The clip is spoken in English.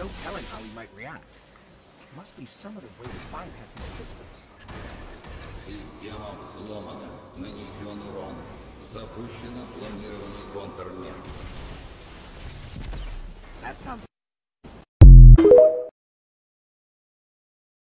no telling how he might react. Must be some other way to bypass his systems. Система взломана. Нанесен урон. Запущено планирование контрмер. That sounds